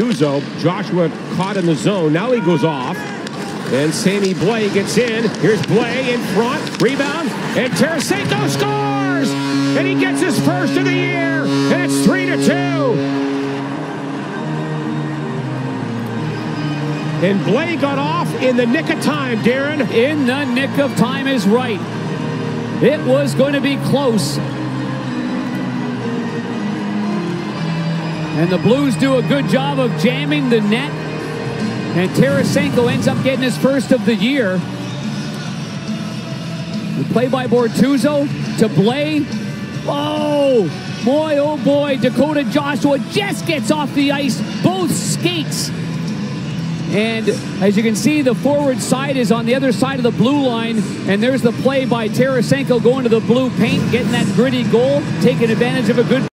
Tuzo. Joshua caught in the zone. Now he goes off. And Sammy Blais gets in. Here's Blais in front. Rebound. And Tarasenko scores! And he gets his first of the year. And it's 3 to 2. And Blais got off in the nick of time, Darren. In the nick of time is right. It was going to be close. And the Blues do a good job of jamming the net. And Tarasenko ends up getting his first of the year. The play by Bortuzzo to Blais. Oh, boy, oh boy. Dakota Joshua just gets off the ice. Both skates. And as you can see, the forward side is on the other side of the blue line. And there's the play by Tarasenko going to the blue paint, getting that gritty goal, taking advantage of a good